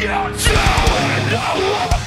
you're doing.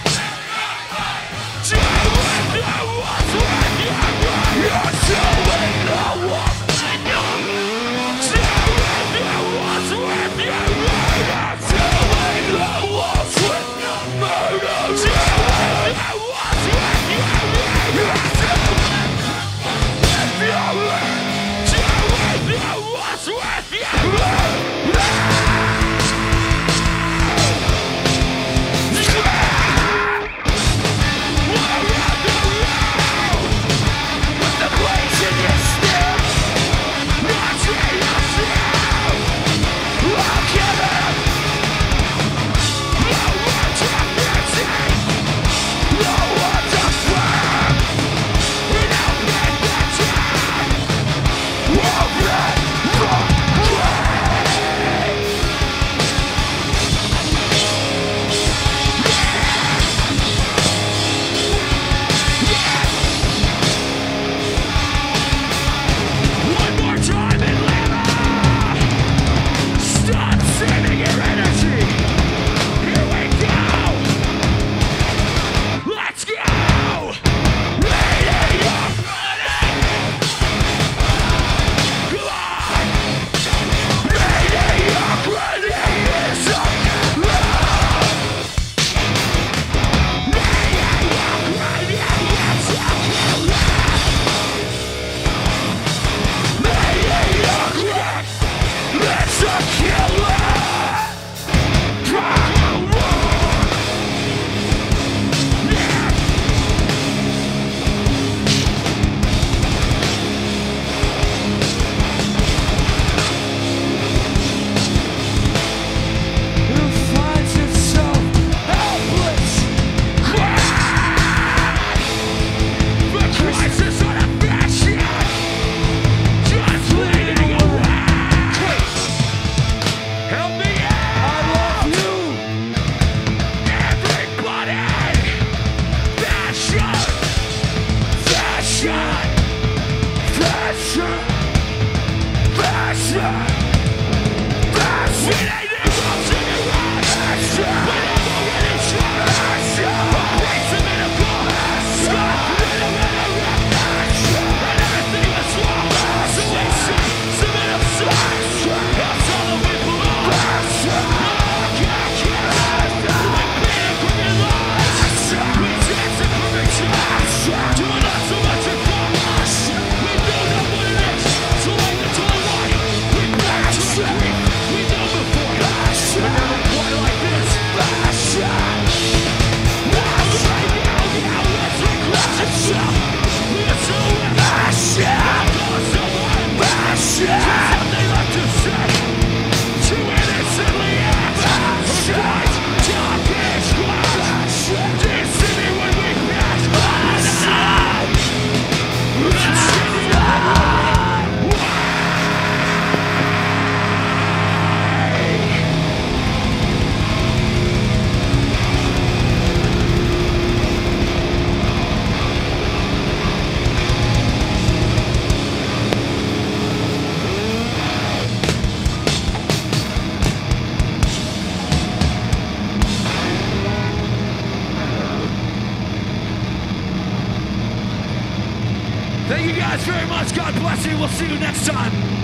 Thank you guys very much. God bless you. We'll see you next time.